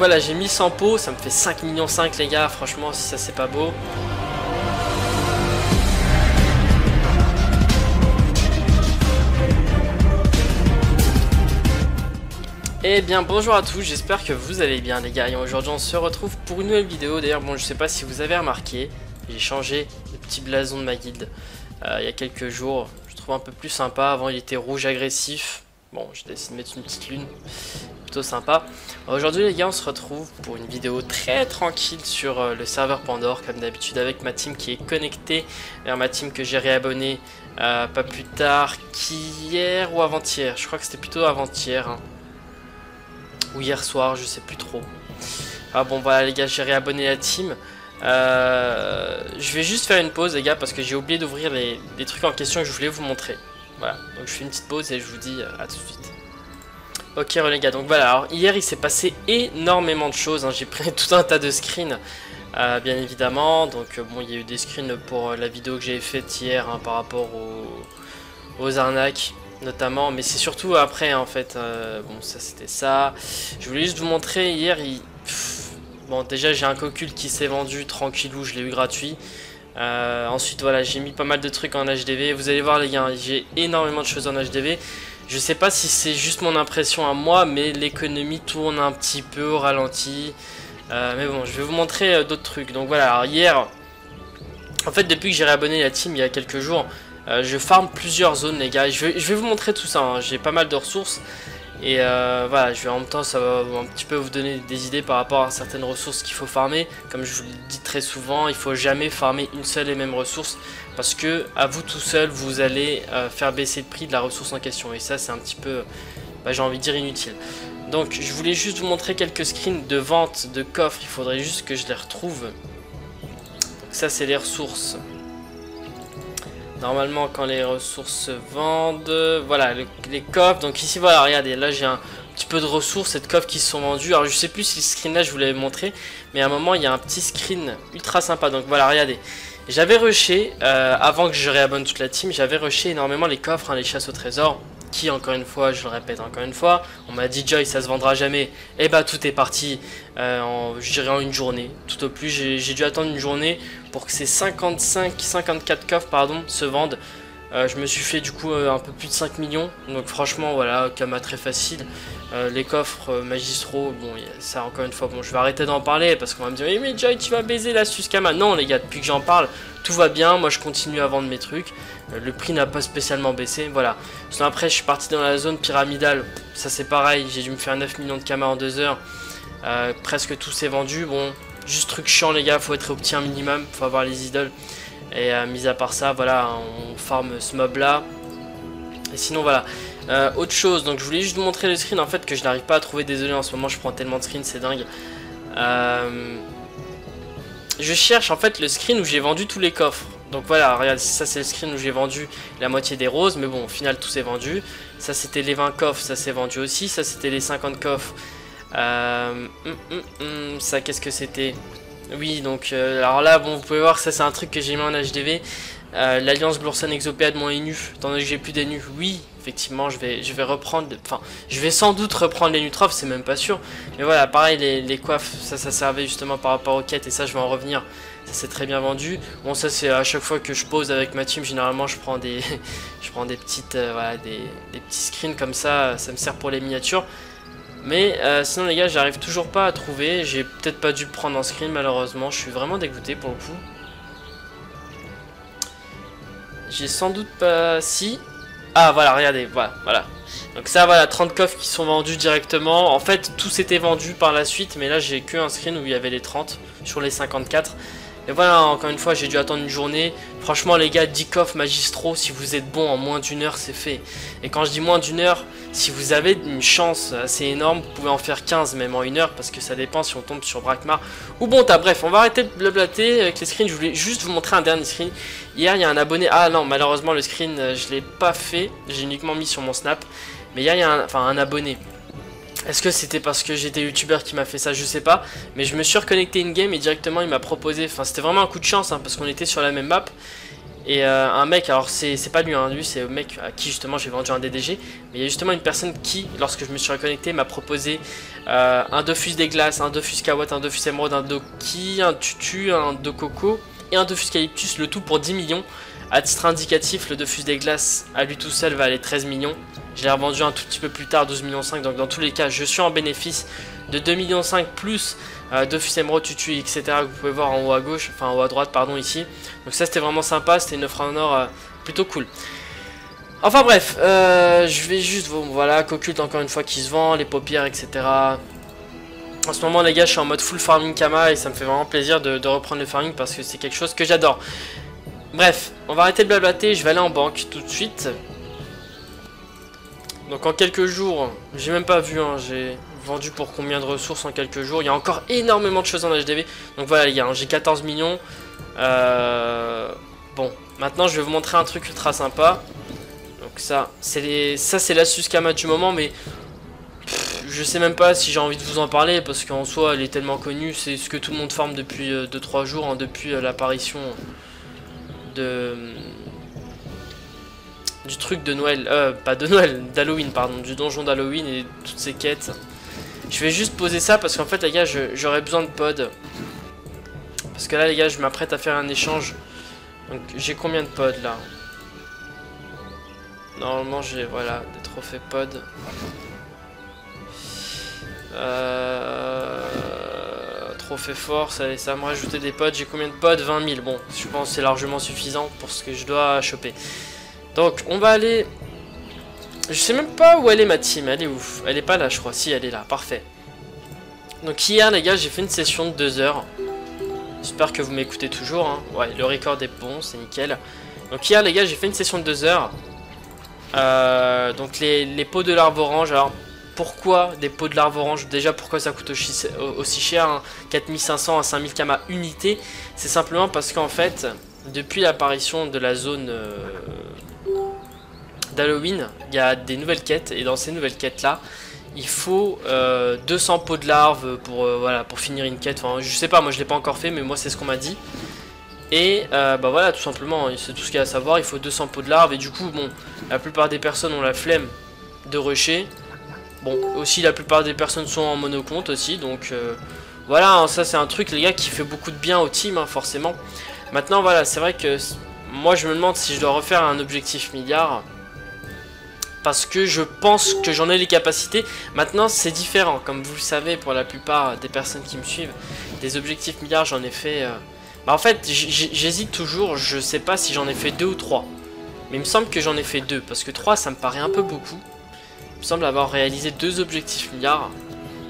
Voilà, j'ai mis 100 pots, ça me fait 5 millions 5 les gars, franchement si ça c'est pas beau. Eh bien bonjour à tous, j'espère que vous allez bien les gars. Et aujourd'hui on se retrouve pour une nouvelle vidéo. D'ailleurs bon je sais pas si vous avez remarqué, j'ai changé le petit blason de ma guilde euh, il y a quelques jours. Je trouve un peu plus sympa, avant il était rouge agressif. Bon j'ai décidé de mettre une petite lune sympa. Aujourd'hui les gars on se retrouve pour une vidéo très tranquille sur euh, le serveur Pandore comme d'habitude avec ma team qui est connectée vers ma team que j'ai réabonné euh, pas plus tard qu'hier ou avant-hier. Je crois que c'était plutôt avant-hier. Hein. Ou hier soir, je sais plus trop. Ah bon voilà les gars j'ai réabonné la team. Euh, je vais juste faire une pause les gars parce que j'ai oublié d'ouvrir les, les, trucs en question que je voulais vous montrer. Voilà, donc je fais une petite pause et je vous dis à tout de suite. Ok les gars, donc voilà, alors hier il s'est passé énormément de choses, hein. j'ai pris tout un tas de screens, euh, bien évidemment, donc euh, bon il y a eu des screens pour euh, la vidéo que j'ai faite hier hein, par rapport aux, arnaques notamment, mais c'est surtout après en fait, bon ça c'était ça, je voulais juste vous montrer hier, il... bon déjà j'ai un cocul qui s'est vendu tranquillou, je l'ai eu gratuit, ensuite voilà j'ai mis pas mal de trucs en HDV, vous allez voir les gars, j'ai énormément de choses en HDV, je sais pas si c'est juste mon impression à moi, mais l'économie tourne un petit peu au ralenti. Euh, mais bon, je vais vous montrer euh, d'autres trucs. Donc voilà, hier, en fait, depuis que j'ai réabonné la team il y a quelques jours, euh, je farm plusieurs zones, les gars. Je vais, je vais vous montrer tout ça. Hein. J'ai pas mal de ressources. Et voilà, je vais en même temps, ça va un petit peu vous donner des idées par rapport à certaines ressources qu'il faut farmer. Comme je vous le dis très souvent, il faut jamais farmer une seule et même ressource parce que à vous tout seul vous allez euh, faire baisser le prix de la ressource en question. Et ça c'est un petit peu bah, j'ai envie de dire inutile. Donc je voulais juste vous montrer quelques screens de vente de coffres. Il faudrait juste que je les retrouve. Ça c'est les ressources normalement quand les ressources se vendent voilà les coffres. Donc ici voilà regardez là j'ai un petit peu de ressources cette coffre qui sont vendues alors je sais plus si le screen là je vous l'avais montré mais à un moment il y a un petit screen ultra sympa. Donc voilà regardez. J'avais rushé, euh, avant que je réabonne toute la team, j'avais rushé énormément les coffres, hein, les chasses au trésor, qui encore une fois, je le répète encore une fois, on m'a dit Joy ça se vendra jamais, et eh bah tout est parti, euh, en, je dirais en une journée, tout au plus, j'ai dû attendre une journée pour que ces 55, 54 coffres pardon, se vendent, euh, je me suis fait du coup un peu plus de 5 millions, donc franchement voilà, Kama très facile. les coffres magistraux, bon ça encore une fois, bon je vais arrêter d'en parler parce qu'on va me dire mais Joy tu vas baiser l'astuce Kama. Non les gars, depuis que j'en parle, tout va bien, moi je continue à vendre mes trucs. Euh, le prix n'a pas spécialement baissé, voilà. Sinon après je suis parti dans la zone pyramidale, ça c'est pareil, j'ai dû me faire 9 millions de Kama en 2 heures. Euh, presque tout s'est vendu, bon, juste truc chiant les gars, faut être au petit minimum, faut avoir les idoles. Et euh, mis à part ça, voilà, on farm ce mob là. Et sinon voilà, autre chose, donc je voulais juste vous montrer le screen en fait que je n'arrive pas à trouver, désolé en ce moment je prends tellement de screens, c'est dingue. Euh, je cherche en fait le screen où j'ai vendu tous les coffres. Donc voilà, regarde, ça c'est le screen où j'ai vendu la moitié des roses, mais bon, au final tout s'est vendu. Ça c'était les 20 coffres, ça s'est vendu aussi. Ça c'était les 50 coffres. Euh, hum, hum, hum, ça qu'est-ce que c'était Oui, donc euh, alors là, bon, vous pouvez voir, ça c'est un truc que j'ai mis en HDV. Euh, L'alliance Blourson Exopéade moins énu, étant donné que j'ai plus d'énus, oui, effectivement, je vais, je vais reprendre, enfin, je vais sans doute reprendre les nutrophes, c'est même pas sûr. Mais voilà, pareil, les, coiffes, ça, ça servait justement par rapport aux quêtes, et ça, je vais en revenir. Ça s'est très bien vendu. Bon, ça, c'est à chaque fois que je pose avec ma team, généralement, je prends des, je prends des petites, euh, voilà, des, petits screens comme ça, ça me sert pour les miniatures. Mais euh, sinon, les gars, j'arrive toujours pas à trouver. J'ai peut-être pas dû prendre en screen, malheureusement. Je suis vraiment dégoûté pour le coup. J'ai sans doute pas... Si. Ah, voilà, regardez, voilà, voilà. Donc ça, voilà, 30 coffres qui sont vendus directement. En fait, tout s'était vendu par la suite, mais là, j'ai que un screen où il y avait les 30 sur les 54. Et voilà, encore une fois, j'ai dû attendre une journée. Franchement, les gars, 10 coffres magistraux, si vous êtes bon en moins d'une heure, c'est fait. Et quand je dis moins d'une heure, si vous avez une chance assez énorme, vous pouvez en faire 15 même en une heure, parce que ça dépend si on tombe sur Brakmar. Ou bon, t'as bref, on va arrêter de blablater avec les screens. Je voulais juste vous montrer un dernier screen. Hier, il y a un abonné. Ah non, malheureusement, le screen, euh, je l'ai pas fait. J'ai uniquement mis sur mon snap. Mais hier, il y a un abonné est-ce que c'était parce que j'étais youtubeur qui m'a fait ça? Je sais pas. Mais je me suis reconnecté in-game et directement il m'a proposé... Enfin c'était vraiment un coup de chance hein, parce qu'on était sur la même map. Et euh, un mec, alors c'est pas lui, hein, lui c'est un mec à qui justement j'ai vendu un DDG, mais il y a justement une personne qui, lorsque je me suis reconnecté, m'a proposé euh, un Dofus des glaces, un Dofus Kawatt, un Dofus Emerald, un Doki, un Tutu, un Dokoko et un Dofus Calyptus, le tout pour 10 millions. À titre indicatif, le Dofus des glaces à lui tout seul va aller 13 millions. Je l'ai revendu un tout petit peu plus tard, 12 millions 5, donc dans tous les cas, je suis en bénéfice de 2 millions 5 plus euh, Dofus Emerald, Tutu, etc. que vous pouvez voir en haut à gauche, enfin en haut à droite, pardon, ici. Donc ça, c'était vraiment sympa, c'était une offre en or euh, plutôt cool. Enfin bref, euh, je vais juste, voilà, Coculte encore une fois qui se vend, les paupières, etc. En ce moment les gars je suis en mode full farming Kama et ça me fait vraiment plaisir de reprendre le farming parce que c'est quelque chose que j'adore. Bref, on va arrêter de blablater, je vais aller en banque tout de suite. Donc en quelques jours, j'ai même pas vu, hein, j'ai vendu pour combien de ressources en quelques jours. Il y a encore énormément de choses en HDV. Donc voilà les gars, hein, j'ai 14 millions. Euh, bon, maintenant je vais vous montrer un truc ultra sympa. Donc ça, c'est ça c'est l'astuce Kama du moment, mais je sais même pas si j'ai envie de vous en parler parce qu'en soi elle est tellement connue, c'est ce que tout le monde forme depuis 2-3 euh, jours, hein, depuis euh, l'apparition de du truc de Noël, euh, pas de Noël, d'Halloween, pardon, du donjon d'Halloween et toutes ces quêtes. Je vais juste poser ça parce qu'en fait, les gars, j'aurais besoin de pod. Parce que là, les gars, je m'apprête à faire un échange. Donc, j'ai combien de pods là? Normalement, j'ai, voilà, des trophées pod. Euh... Trophée fort, ça, ça va me rajouter des pods. J'ai combien de pods 20 000. Bon, je pense que c'est largement suffisant pour ce que je dois choper. Donc, on va aller... Je sais même pas où elle est ma team, elle est ouf. Elle est pas là, je crois. Si, elle est là, parfait. Donc hier, les gars, j'ai fait une session de 2 heures. J'espère que vous m'écoutez toujours. Hein. Ouais, le record est bon, c'est nickel. Donc hier, les gars, j'ai fait une session de 2 heures. Euh, donc les, les, pots de larve orange, alors pourquoi des pots de larve orange Déjà, pourquoi ça coûte aussi cher 4500 hein? à 5000 kama unité C'est simplement parce qu'en fait, depuis l'apparition de la zone... Euh, d'Halloween, il y a des nouvelles quêtes et dans ces nouvelles quêtes là, il faut 200 euh, pots de larves pour, euh, pour finir une quête. Enfin, je sais pas, moi je l'ai pas encore fait, mais moi c'est ce qu'on m'a dit. Et bah voilà, tout simplement, c'est tout ce qu'il y a à savoir. Il faut 200 pots de larves et du coup, bon, la plupart des personnes ont la flemme de rusher. Bon, aussi la plupart des personnes sont en monocompte aussi, donc voilà, hein, ça c'est un truc les gars qui fait beaucoup de bien au team, hein, forcément. Maintenant voilà, c'est vrai que moi je me demande si je dois refaire un objectif milliard parce que je pense que j'en ai les capacités. Maintenant, c'est différent. Comme vous le savez, pour la plupart des personnes qui me suivent, des objectifs milliards, j'en ai fait... Euh, bah, en fait, j'hésite toujours. Je sais pas si j'en ai fait deux ou trois. Mais il me semble que j'en ai fait deux. Parce que trois, ça me paraît un peu beaucoup. Il me semble avoir réalisé deux objectifs milliards.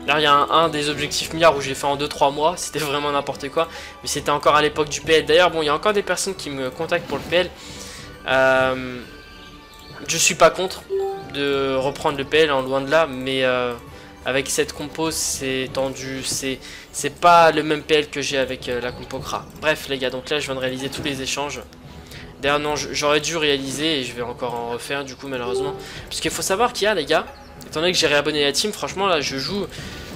Là, il y a un, des objectifs milliards où j'ai fait en 2-3 mois. C'était vraiment n'importe quoi. Mais c'était encore à l'époque du PL. D'ailleurs, bon, il y a encore des personnes qui me contactent pour le PL. Euh, je suis pas contre de reprendre le PL en loin de là, mais euh, avec cette compo c'est tendu, c'est pas le même PL que j'ai avec euh, la compo CRA. Bref les gars, donc là je viens de réaliser tous les échanges. D'ailleurs non, j'aurais dû réaliser et je vais encore en refaire du coup malheureusement. Parce qu'il faut savoir qu'il y a les gars, étant donné que j'ai réabonné la team, franchement là je joue,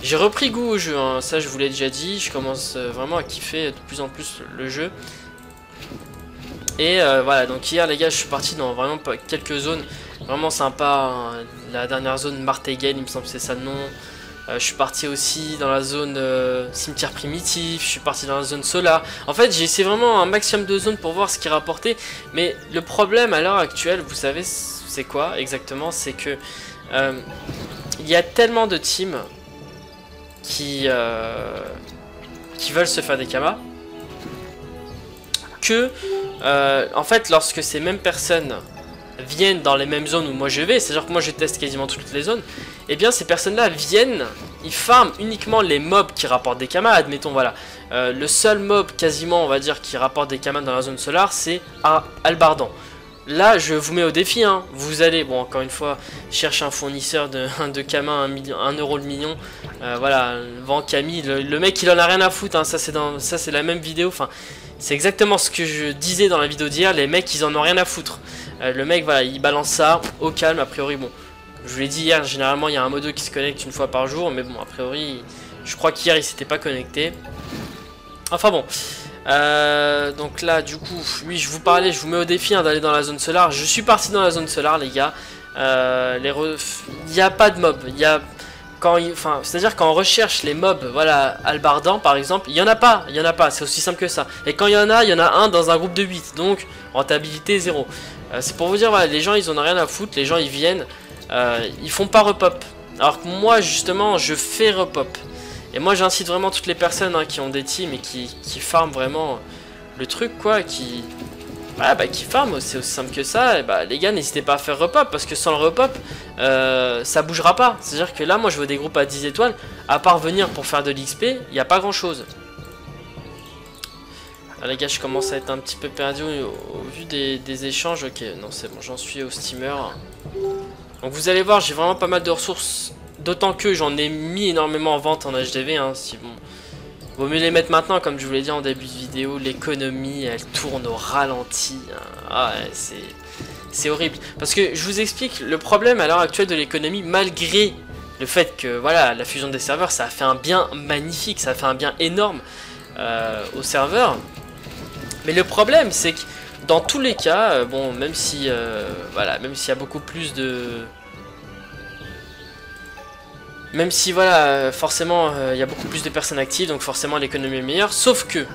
j'ai repris goût au jeu, hein. ça je vous l'ai déjà dit, je commence euh, vraiment à kiffer de plus en plus le jeu. Et voilà, donc hier les gars, je suis parti dans vraiment quelques zones Vraiment sympa. Hein. La dernière zone Martegen, il me semble c'est ça le nom. Euh, je suis parti aussi dans la zone euh, cimetière primitif, je suis parti dans la zone solar. En fait, j'ai essayé vraiment un maximum de zones pour voir ce qui rapportait. Mais le problème à l'heure actuelle, vous savez, c'est quoi exactement? C'est que euh, il y a tellement de teams qui, qui veulent se faire des kamas que, en fait, lorsque ces mêmes personnes viennent dans les mêmes zones où moi je vais, c'est-à-dire que moi je teste quasiment toutes les zones, eh bien ces personnes-là viennent, ils farment uniquement les mobs qui rapportent des kamas, admettons voilà. Euh, le seul mob quasiment on va dire qui rapporte des kamas dans la zone solaire c'est Albardan. Là je vous mets au défi, hein. vous allez, bon encore une fois, chercher un fournisseur de, de kamas 1, euro le million, euh, voilà, vent Camille, le, mec il en a rien à foutre, hein. ça c'est la même vidéo, enfin... C'est exactement ce que je disais dans la vidéo d'hier, les mecs ils en ont rien à foutre. Euh, le mec voilà, il balance ça au calme, a priori bon. Je vous l'ai dit hier, généralement il y a un modo qui se connecte une fois par jour, mais bon a priori je crois qu'hier il s'était pas connecté. Enfin bon. Euh, donc là, du coup, oui, je vous parlais, je vous mets au défi hein, d'aller dans la zone solaire. Je suis parti dans la zone solaire, les gars. Euh, il n'y a pas de mob. Il y a quand, enfin, c'est-à-dire quand on recherche les mobs, voilà, Albardan par exemple, il y en a pas, il y en a pas, c'est aussi simple que ça. Et quand il y en a, il y en a un dans un groupe de 8, donc rentabilité 0. Euh, c'est pour vous dire, voilà, les gens ils en ont rien à foutre, les gens ils viennent, ils font pas repop. Alors que moi justement, je fais repop. Et moi j'incite vraiment toutes les personnes hein, qui ont des teams et qui, qui farment vraiment le truc quoi, qui... bah, qui farment, c'est aussi simple que ça, et bah les gars n'hésitez pas à faire repop, parce que sans le repop, euh, ça bougera pas. C'est-à-dire que là moi je veux des groupes à 10 étoiles, à part venir pour faire de l'XP, il n'y a pas grand chose. Ah, les gars je commence à être un petit peu perdu au, vu des, échanges, ok non c'est bon j'en suis au steamer. Donc vous allez voir j'ai vraiment pas mal de ressources D'autant que j'en ai mis énormément en vente en HDV. Hein, si bon. Vaut mieux les mettre maintenant, comme je vous l'ai dit en début de vidéo. L'économie, elle tourne au ralenti. Hein. Ah c'est... Horrible. Parce que je vous explique, le problème à l'heure actuelle de l'économie, malgré le fait que voilà, la fusion des serveurs, ça a fait un bien magnifique, ça a fait un bien énorme euh, aux serveurs. Mais le problème, c'est que dans tous les cas, euh, bon, même si euh, voilà, même s'il y a beaucoup plus de même si voilà, forcément euh, il y a beaucoup plus de personnes actives, donc forcément l'économie est meilleure, sauf que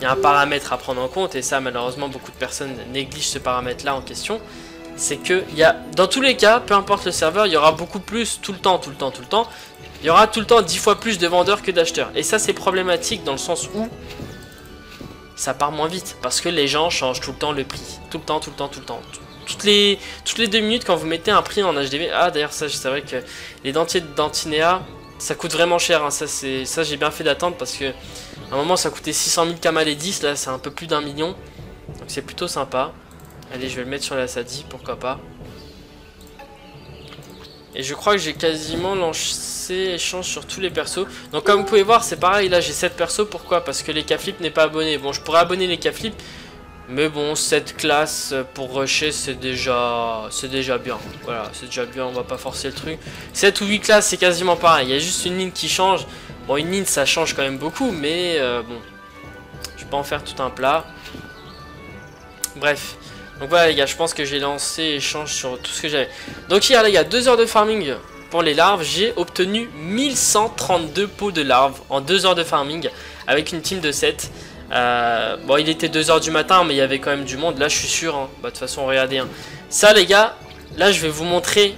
il y a un paramètre à prendre en compte, et ça malheureusement beaucoup de personnes négligent ce paramètre là en question, c'est que y a, dans tous les cas, peu importe le serveur, il y aura beaucoup plus tout le temps, tout le temps, tout le temps, il y aura tout le temps 10 fois plus de vendeurs que d'acheteurs. Et ça c'est problématique dans le sens où ça part moins vite, parce que les gens changent tout le temps le prix, tout le temps, tout le temps, tout le temps toutes les, deux minutes quand vous mettez un prix en HDV. Ah d'ailleurs ça c'est vrai que les dentiers d'Antinéa ça coûte vraiment cher. Hein. Ça c'est ça j'ai bien fait d'attendre parce que à un moment ça coûtait 600 000 Kamal et 10 là c'est un peu plus d'un million. Donc c'est plutôt sympa. Allez je vais le mettre sur la Sadi pourquoi pas. Et je crois que j'ai quasiment lancé échange sur tous les persos. Donc comme vous pouvez voir c'est pareil là j'ai 7 persos. Pourquoi? Parce que les K-Flip n'est pas abonné. Bon je pourrais abonner les K-Flip mais bon, cette classe pour rusher, c'est déjà, déjà bien. Voilà, c'est déjà bien, on va pas forcer le truc. 7 ou 8 classes, c'est quasiment pareil. Il y a juste une ligne qui change. Bon, une ligne, ça change quand même beaucoup, mais euh, bon. Je peux en faire tout un plat. Bref. Donc voilà les gars, je pense que j'ai lancé échange sur tout ce que j'avais. Donc hier les gars, 2 heures de farming pour les larves. J'ai obtenu 1132 pots de larves en 2 heures de farming avec une team de 7. Euh, bon, il était 2h du matin, mais il y avait quand même du monde. Là, je suis sûr. Hein. Bah, de toute façon, regardez. Hein. Ça, les gars, là, je vais vous montrer...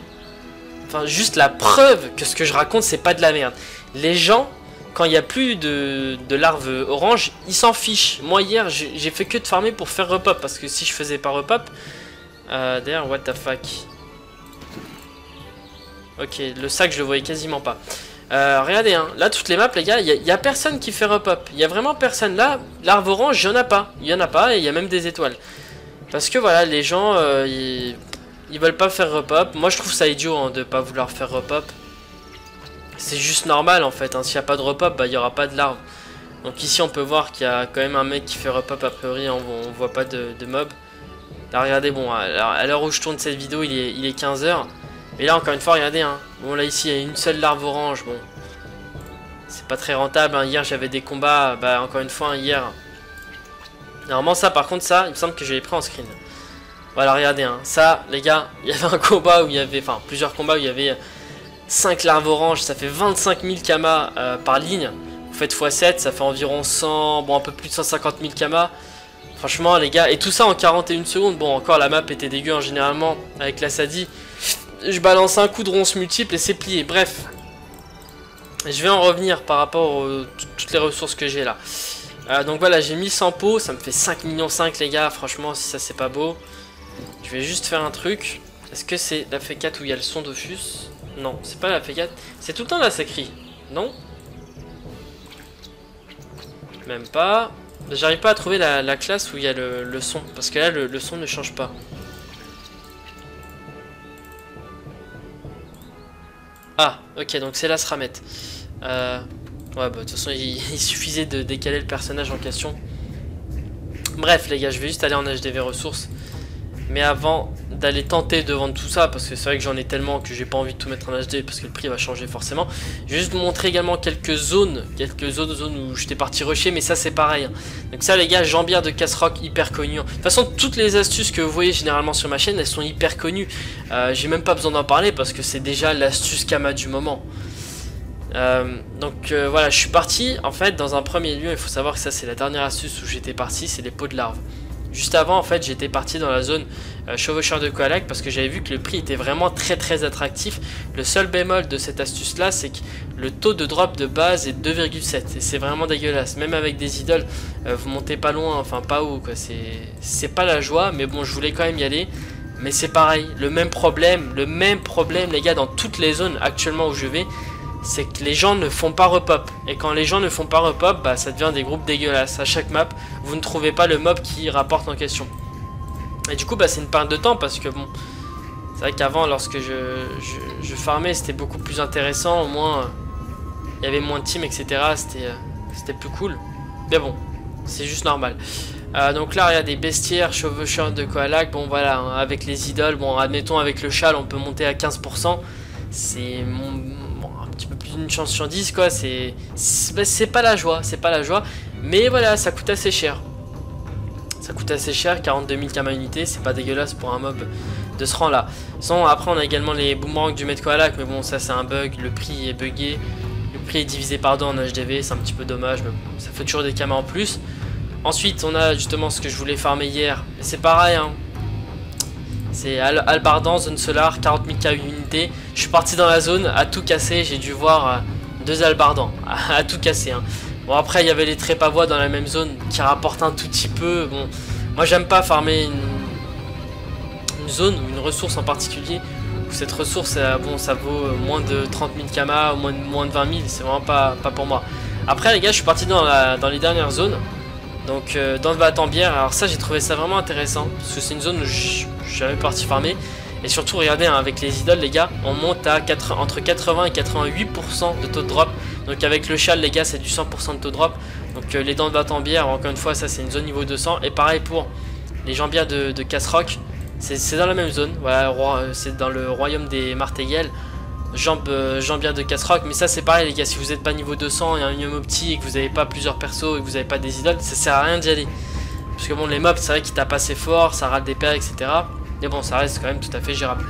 Enfin, juste la preuve que ce que je raconte, c'est pas de la merde. Les gens, quand il n'y a plus de, larves orange, ils s'en fichent. Moi, hier, j'ai fait que de farmer pour faire repop. Parce que si je faisais pas repop... Euh, D'ailleurs, what the fuck Ok, le sac, je le voyais quasiment pas. Euh, regardez, hein, là, toutes les maps, les gars, il n'y a, personne qui fait repop. Il y a vraiment personne. Là, l'arbre orange, il n'y en a pas. Il y en a pas et il y a même des étoiles. Parce que, voilà, les gens, euh, ils, veulent pas faire repop. Moi, je trouve ça idiot hein, de pas vouloir faire repop. C'est juste normal, en fait. Hein. S'il n'y a pas de repop, bah, il n'y aura pas de larves. Donc ici, on peut voir qu'il y a quand même un mec qui fait repop. A priori, on, on voit pas de, mob. Là, regardez, bon, à l'heure où je tourne cette vidéo, il est, il est 15h. Mais là, encore une fois, regardez, hein. Bon, là, ici, il y a une seule larve orange, bon. C'est pas très rentable, hein. Hier, j'avais des combats, bah, encore une fois, hein, hier. Normalement, ça, par contre, ça, il me semble que je l'ai pris en screen. Voilà, regardez, hein. Ça, les gars, il y avait un combat où il y avait, enfin, plusieurs combats où il y avait 5 larves oranges. Ça fait 25 000 kamas par ligne. Vous faites x7, ça fait environ 100, bon, un peu plus de 150 000 kamas. Franchement, les gars, et tout ça en 41 secondes. Bon, encore, la map était dégueu, généralement, avec la Sadi je balance un coup de ronce multiple et c'est plié. Bref. Je vais en revenir par rapport à toutes les ressources que j'ai là. Euh, donc voilà, j'ai mis 100 pots, ça me fait 5 millions 5 les gars, franchement si ça c'est pas beau. Je vais juste faire un truc. Est-ce que c'est la F4 où il y a le son d'Offus Non, c'est pas la F4. C'est tout le temps la Sacri. Non Même pas. J'arrive pas à trouver la, classe où il y a le, son. Parce que là, le son ne change pas. Ah, ok, donc c'est la Sramet. Euh, ouais, bah de toute façon, il, suffisait de décaler le personnage en question. Bref, les gars, je vais juste aller en HDV ressources. Mais avant d'aller tenter de vendre tout ça, parce que c'est vrai que j'en ai tellement que j'ai pas envie de tout mettre en HD, parce que le prix va changer forcément. Je vais juste vous montrer également quelques zones, quelques autres zones où j'étais parti rusher, mais ça c'est pareil. Hein. Donc ça les gars, jambière de casserock hyper connu. De toute façon, toutes les astuces que vous voyez généralement sur ma chaîne, elles sont hyper connues. Euh, j'ai même pas besoin d'en parler, parce que c'est déjà l'astuce Kama du moment. Euh, donc euh, voilà, je suis parti, en fait, dans un premier lieu, il faut savoir que ça c'est la dernière astuce où j'étais parti, c'est les pots de larves. Juste avant, en fait, j'étais parti dans la zone euh, chevaucheur de Koalak parce que j'avais vu que le prix était vraiment très très attractif. Le seul bémol de cette astuce là, c'est que le taux de drop de base est 2,7 et c'est vraiment dégueulasse. Même avec des idoles, vous montez pas loin, enfin pas haut quoi. C'est pas la joie, mais bon, je voulais quand même y aller. Mais c'est pareil, le même problème, le même problème les gars dans toutes les zones actuellement où je vais, c'est que les gens ne font pas repop. Et quand les gens ne font pas repop, bah, ça devient des groupes dégueulasses. À chaque map, vous ne trouvez pas le mob qui rapporte en question. Et du coup, bah, c'est une perte de temps parce que bon, c'est vrai qu'avant, lorsque je, je, farmais, c'était beaucoup plus intéressant. Au moins, il y avait moins de team, etc. Euh, c'était plus cool. Mais bon, c'est juste normal. Euh, donc là, il y a des bestiaires, chevaucheurs de koalak. Bon, voilà, hein, avec les idoles, bon, admettons, avec le châle, on peut monter à 15%. C'est mon une chance sur 10 quoi, c'est c'est pas la joie, c'est pas la joie, mais voilà, ça coûte assez cher. Ça coûte assez cher, 42 000 kama unité, c'est pas dégueulasse pour un mob de ce rang là. Sans, après on a également les boomerangs du maître Koalak, mais bon ça c'est un bug, le prix est buggé, le prix est divisé par deux en HDV, c'est un petit peu dommage, mais ça fait toujours des kamas en plus. Ensuite on a justement ce que je voulais farmer hier, c'est pareil hein, c'est Al Albardan, zone solar, 40 000 K unité. Je suis parti dans la zone, à tout casser, j'ai dû voir euh, deux Albardans, à, tout casser. Hein. Bon après il y avait les trépavois dans la même zone qui rapportent un tout petit peu. Bon, moi j'aime pas farmer une, zone ou une ressource en particulier où cette ressource euh, bon ça vaut euh, moins de 30 000 kama, moins de, moins de 20 000, c'est vraiment pas, pas pour moi. Après les gars je suis parti dans, la, dans les dernières zones. Donc dans le Batambière, alors ça j'ai trouvé ça vraiment intéressant parce que c'est une zone où je j'avais parti farmer. Et surtout, regardez, hein, avec les idoles, les gars, on monte à entre 80 et 88% de taux de drop. Donc avec le châle, les gars, c'est du 100% de taux de drop. Donc euh, les dents de batte-en-bière, encore une fois, ça c'est une zone niveau 200. Et pareil pour les jambières de, de. C'est dans la même zone. Voilà, euh, c'est dans le royaume des Martéguel. Jambes, euh, jambières de Casse-Rock. Mais ça c'est pareil, les gars, si vous n'êtes pas niveau 200 et un minimum petit et que vous n'avez pas plusieurs persos et que vous n'avez pas des idoles, ça sert à rien d'y aller. Parce que bon, les mobs, c'est vrai qu'ils tapent assez fort, ça rate des paires, etc. Mais bon, ça reste quand même tout à fait gérable.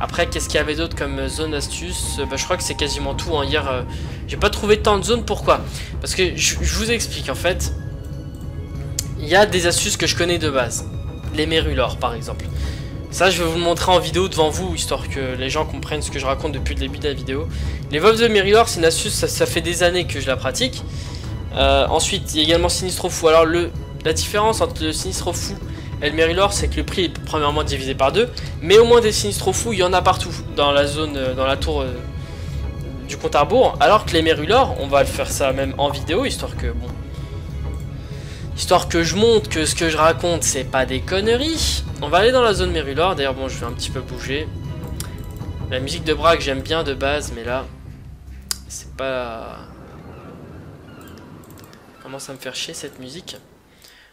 Après, qu'est-ce qu'il y avait d'autre comme zone astuce? Bah, Je crois que c'est quasiment tout. Hein. Hier, euh, j'ai pas trouvé tant de zones. Pourquoi? Parce que je, vous explique, en fait. Il y a des astuces que je connais de base. Les Mérulors, par exemple. Ça, je vais vous le montrer en vidéo devant vous, histoire que les gens comprennent ce que je raconte depuis le début de la vidéo. Les Wolves de Mérulor, c'est une astuce, ça, fait des années que je la pratique. Euh, ensuite, il y a également Sinistro Fou. Alors, le, la différence entre le Sinistro Fou et le Merilor, c'est que le prix est premièrement divisé par deux, mais au moins des sinistres fous, il y en a partout dans la zone, euh, dans la tour euh, du compte à. Alors que les Merilor, on va faire ça même en vidéo, histoire que bon, histoire que je montre que ce que je raconte, c'est pas des conneries. On va aller dans la zone Merilor. D'ailleurs, bon, je vais un petit peu bouger. La musique de Braque, j'aime bien de base, mais là, c'est pas. Comment ça me faire chier cette musique?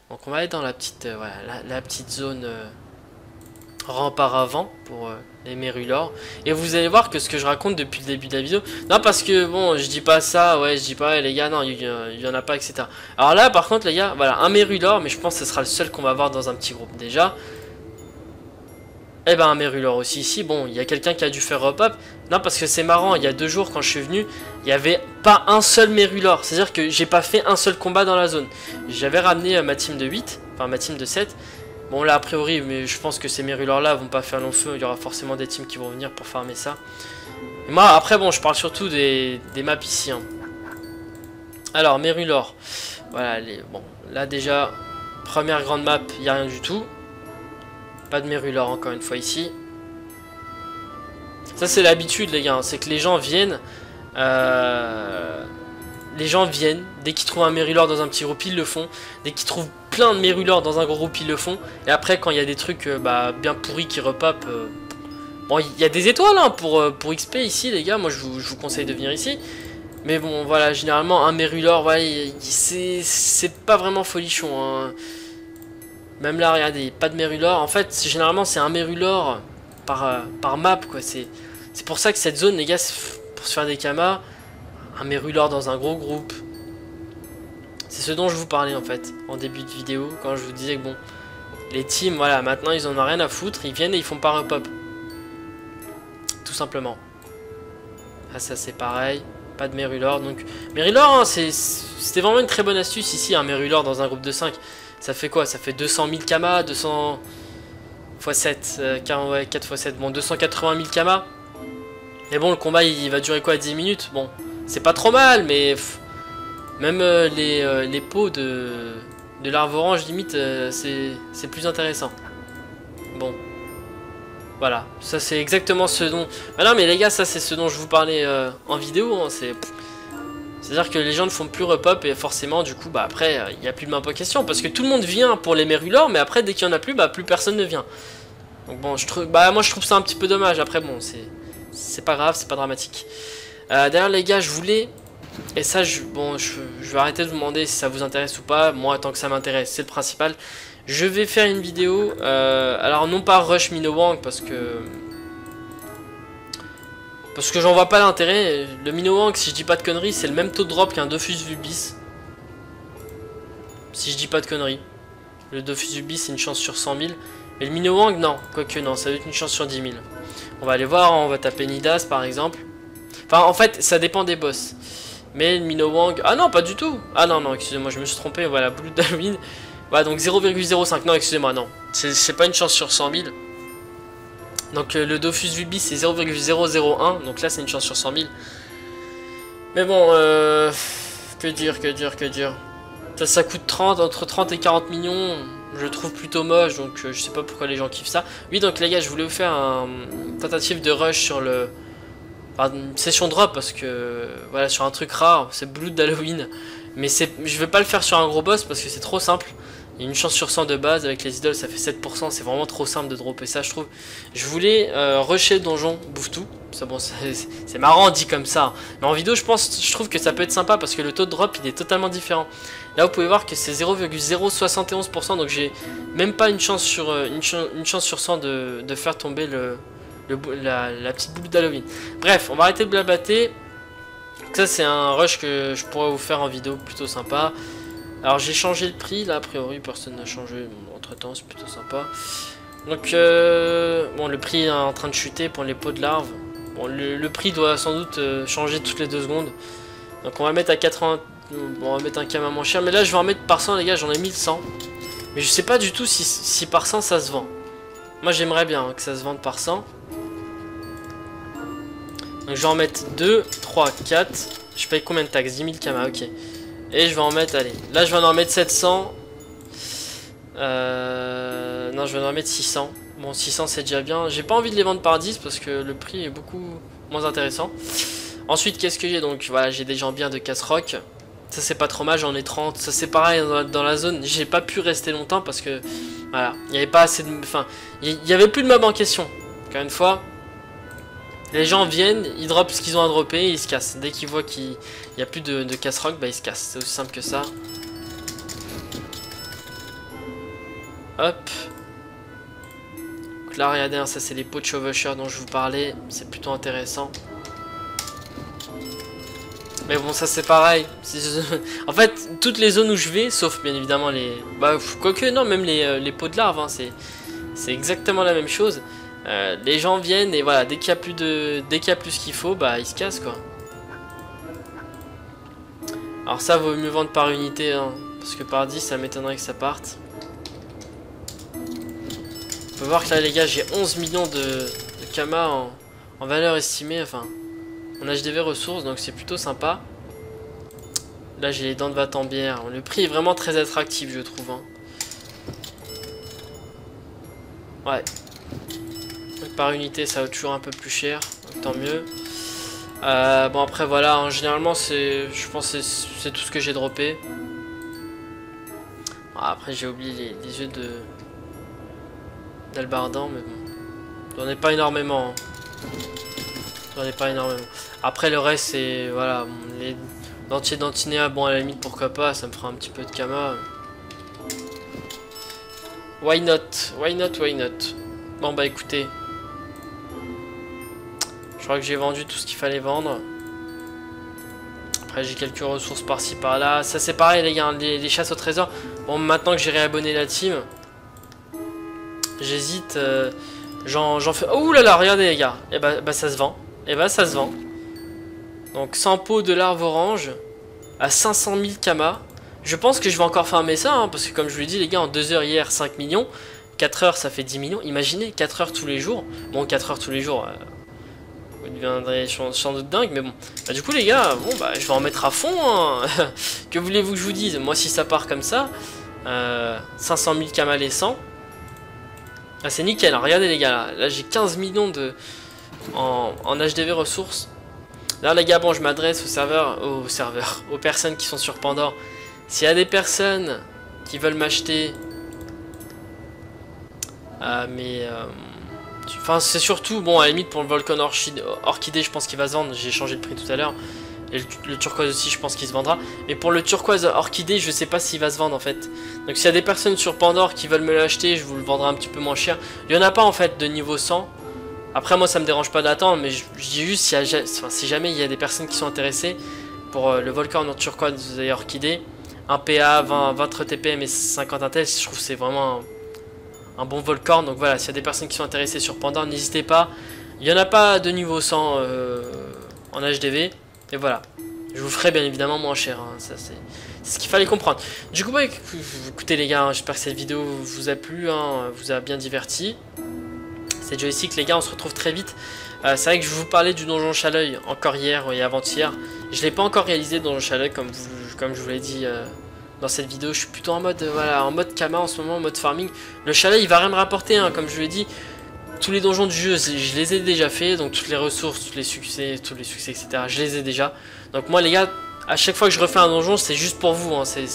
Donc on va aller dans la petite, euh, la, petite zone euh, rempart avant pour euh, les Mérulors. Et vous allez voir que ce que je raconte depuis le début de la vidéo... Non parce que bon, je dis pas ça, ouais, je dis pas, les gars, non, il y, en a pas, etc. Alors là, par contre, les gars, voilà, un Mérulor, mais je pense que ce sera le seul qu'on va voir dans un petit groupe déjà. Eh ben un Mérulor aussi ici, bon, il y a quelqu'un qui a dû faire repop. Non, parce que c'est marrant, il y a deux jours quand je suis venu, il n'y avait pas un seul Mérulor. C'est-à-dire que j'ai pas fait un seul combat dans la zone. J'avais ramené euh, ma team de 8, enfin ma team de 7. Bon là a priori, mais je pense que ces Mérulors là vont pas faire long feu, il y aura forcément des teams qui vont venir pour farmer ça. Et moi après bon, je parle surtout des, maps ici. Hein. Alors Mérulor, voilà, les, bon, là déjà, première grande map, il a rien du tout. Pas de Mérulor encore une fois ici. Ça c'est l'habitude les gars, c'est que les gens viennent... Euh, les gens viennent, dès qu'ils trouvent un Mérulor dans un petit groupe, ils le font. Dès qu'ils trouvent plein de Mérulor dans un gros groupe, ils le font. Et après, quand il y a des trucs euh, bah, bien pourris qui repopent... Euh, bon, il y a des étoiles hein, pour, pour XP ici, les gars. Moi, je vous, conseille de venir ici. Mais bon, voilà, généralement, un Mérulor, c'est pas vraiment folichon. Hein. Même là, regardez, pas de Mérulor. En fait, généralement, c'est un Mérulor par, euh, par map, quoi. C'est pour ça que cette zone, les gars, pour se faire des kamas, un Mérulor dans un gros groupe. C'est ce dont je vous parlais, en fait, en début de vidéo, quand je vous disais que, bon, les teams, voilà, maintenant, ils en ont rien à foutre. Ils viennent et ils font pas repop. Tout simplement. Ah, ça, c'est pareil. Pas de Mérulor, donc... Mérulor, hein, c'était vraiment une très bonne astuce, ici, un Mérulor dans un groupe de 5. Ça fait quoi? Ça fait 200 000 kamas, 200 x 7, 4 x 7, bon 280 000 kamas. Mais bon, le combat il va durer quoi? 10 minutes? Bon, c'est pas trop mal, mais même euh, les, euh, les, pots de, de l'arbre orange limite, euh, c'est plus intéressant. Bon. Voilà, ça c'est exactement ce dont... Ah non mais les gars, ça c'est ce dont je vous parlais en vidéo, hein, c'est... C'est-à-dire que les gens ne font plus repop et forcément du coup bah après il n'y a plus de map en question parce que tout le monde vient pour les Mérulors mais après dès qu'il n'y en a plus bah plus personne ne vient. Donc bon je trouve bah moi je trouve ça un petit peu dommage après bon c'est c'est pas grave c'est pas dramatique. D'ailleurs les gars je voulais et ça je bon je, vais arrêter de vous demander si ça vous intéresse ou pas moi tant que ça m'intéresse c'est le principal. Je vais faire une vidéo euh, alors non pas Rush Minowang parce que parce que j'en vois pas l'intérêt. Le Minowank, si je dis pas de conneries, c'est le même taux de drop qu'un Dofus Vubis. Si je dis pas de conneries. Le Dofus Vubis, c'est une chance sur 100 000. Et le Minowank, non. Quoique, non, ça va être une chance sur 10 000. On va aller voir, on va taper Nidas, par exemple. Enfin, en fait, ça dépend des boss. Mais Minowang... Ah non, pas du tout Ah non, non, excusez-moi, je me suis trompé. Voilà, Blue d'Halloween. Voilà, donc 0,05. Non, excusez-moi, non. C'est pas une chance sur 100 000. Donc euh, le Dofus Vubi c'est 0,001, donc là c'est une chance sur 100 000. Mais bon, euh, que dire, que dire, que dire. Ça, ça coûte 30, entre 30 et 40 millions, je le trouve plutôt moche, donc euh, je sais pas pourquoi les gens kiffent ça. Oui, donc les gars, je voulais vous faire un, une tentative de rush sur le... Une session drop, parce que, voilà, sur un truc rare, c'est Blood d'Halloween. Mais je vais pas le faire sur un gros boss, parce que c'est trop simple. Il une chance sur 100 de base, avec les idoles ça fait 7%, c'est vraiment trop simple de dropper ça je trouve. Je voulais euh, rusher donjon, bouffe tout, ça, bon, c'est marrant dit comme ça. Mais en vidéo je pense, je trouve que ça peut être sympa parce que le taux de drop il est totalement différent. Là vous pouvez voir que c'est 0,071%, donc j'ai même pas une chance sur, euh, une, chance sur 100 de, de faire tomber le, la, petite boule d'Halloween. Bref, on va arrêter de blablater. Ça c'est un rush que je pourrais vous faire en vidéo plutôt sympa. Alors j'ai changé le prix, là a priori personne n'a changé, entre temps c'est plutôt sympa. Donc euh, bon le prix est en train de chuter pour les pots de larves. Bon le, prix doit sans doute euh, changer toutes les deux secondes. Donc on va mettre à 80, bon, on va mettre un cam moins cher. Mais là je vais en mettre par 100 les gars, j'en ai 1100. Mais je sais pas du tout si, par 100 ça se vend. Moi j'aimerais bien hein, que ça se vende par 100. Donc je vais en mettre 2, 3, 4. Je paye combien de taxes? 10 000 kamas, ok. Et je vais en mettre, allez, là je vais en mettre 700. Euh, non, je vais en mettre 600. Bon, 600 c'est déjà bien. J'ai pas envie de les vendre par 10 parce que le prix est beaucoup moins intéressant. Ensuite, qu'est-ce que j'ai? Donc voilà, j'ai des gens bien de casse-rock. Ça c'est pas trop mal, j'en ai 30. Ça c'est pareil dans la, zone. J'ai pas pu rester longtemps parce que voilà, il n'y avait pas assez de. Enfin, il y, avait plus de mobs en question. Encore une fois, les gens viennent, ils droppent ce qu'ils ont à dropper et ils se cassent. Dès qu'ils voient qu'il n'y a plus de, casse-rock, bah ils se cassent. C'est aussi simple que ça. Hop. Donc là, regardez, hein, ça c'est les pots de chevaucheur dont je vous parlais. C'est plutôt intéressant. Mais bon, ça c'est pareil. en fait, toutes les zones où je vais, sauf bien évidemment les... Bah, quoique, non, même les, euh, pots de larves, hein, c'est exactement la même chose. Euh, les gens viennent et voilà, dès qu'il y a plus de, dès qu'il y a plus qu'il faut, bah ils se cassent quoi. Alors ça vaut mieux vendre par unité, hein, parce que par 10 ça m'étonnerait que ça parte. On peut voir que là les gars j'ai 11 millions de, de Kama en, en, valeur estimée, enfin en HDV ressources, donc c'est plutôt sympa. Là j'ai les dents de Vatambière, le prix est vraiment très attractif je trouve. Hein. Ouais, par unité ça va toujours un peu plus cher, tant mieux. Euh, bon après voilà, hein, généralement c'est, je pense c'est tout ce que j'ai droppé. après j'ai oublié les, yeux de d'Albardan, mais bon, j'en ai pas énormément. Hein. J'en ai pas énormément. Après le reste c'est voilà, les dentiers d'Antinéa, bon à la limite pourquoi pas, ça me fera un petit peu de kama. Why not? Why not Why not? Bon bah écoutez. Que j'ai vendu tout ce qu'il fallait vendre. Après j'ai quelques ressources par-ci par-là. Ça c'est pareil les gars, les, chasses au trésor. Bon maintenant que j'ai réabonné la team. J'hésite. Euh, j'en fais... Oh là là, regardez les gars. Et eh bah, bah, ça se vend. Et eh bah ça se vend. Donc 100 pots de larve orange à 500 000 kamas. Je pense que je vais encore farmer ça, hein, parce que comme je vous l'ai dit, les gars, en 2 heures hier, 5 millions. 4 heures, ça fait 10 millions. Imaginez, 4 heures tous les jours. Bon, 4 heures tous les jours, euh, vous deviendrez sans doute dingue, mais bon. Bah, du coup, les gars, bon, bah, je vais en mettre à fond. Hein. que voulez-vous que je vous dise? Moi, si ça part comme ça, euh, 500 000 kamas les 100. Ah, c'est nickel, hein. regardez les gars, là, là j'ai 15 millions de en, HDV ressources. Là les gars, bon je m'adresse aux serveurs, aux serveurs, aux personnes qui sont sur Pandore. S'il y a des personnes qui veulent m'acheter, euh, mais euh, enfin c'est surtout bon à la limite pour le Volcan Orchidée, je pense qu'il va se vendre. J'ai changé de prix tout à l'heure. Et le, turquoise aussi, je pense qu'il se vendra. Mais pour le turquoise orchidée, je sais pas s'il va se vendre en fait. Donc s'il y a des personnes sur Pandore qui veulent me l'acheter, je vous le vendrai un petit peu moins cher. Il y en a pas en fait de niveau 100. Après moi ça me dérange pas d'attendre, mais je, dis juste si, jamais il y a des personnes qui sont intéressées pour euh, le volcan turquoise et orchidée, un PA, 20, 20 TPM et 50 Intel, je trouve c'est vraiment un, bon volcan. Donc voilà, s'il y a des personnes qui sont intéressées sur Pandore, n'hésitez pas. Il n'y en a pas de niveau 100 euh, en HDV. Et voilà. Je vous ferai bien évidemment moins cher. Hein. Ça c'est ce qu'il fallait comprendre. Du coup, écoutez les gars, hein, j'espère que cette vidéo vous a plu, hein, vous a bien diverti. C'est Joystick les gars, on se retrouve très vite. Euh, c'est vrai que je vous parlais du donjon Chaleuil encore hier et avant-hier. Je l'ai pas encore réalisé donjon Chaleuil comme, comme je vous l'ai dit euh, dans cette vidéo. Je suis plutôt en mode, voilà, en mode Kama en ce moment, en mode farming. Le Chaleuil il va rien me rapporter, hein, comme je l'ai dit. Tous les donjons du jeu, je les ai déjà fait, donc toutes les ressources, tous les succès, tous les succès, etc. Je les ai déjà. Donc moi les gars, à chaque fois que je refais un donjon, c'est juste pour vous. Hein. C'est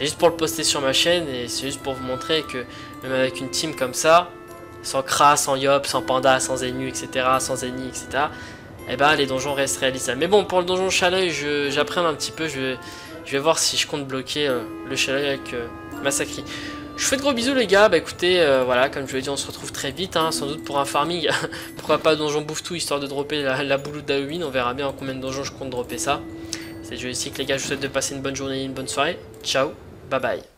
juste pour le poster sur ma chaîne et c'est juste pour vous montrer que même avec une team comme ça, sans Kra, sans Yop, sans Panda, sans Zenu, etc., sans Eni, etc., eh ben, les donjons restent réalisables. Mais bon, pour le donjon Chaleuil, j'apprends un petit peu, je vais voir si je compte bloquer euh, le Chaleuil avec euh, Massacri. Je vous fais de gros bisous les gars, bah écoutez, euh, voilà, comme je vous l'ai dit, on se retrouve très vite, hein, sans doute pour un farming, pourquoi pas donjon bouffe tout, histoire de dropper la, la bouloute d'Halloween, on verra bien en combien de donjons je compte dropper ça. C'est ici que les gars, je vous souhaite de passer une bonne journée, une bonne soirée, ciao, bye bye.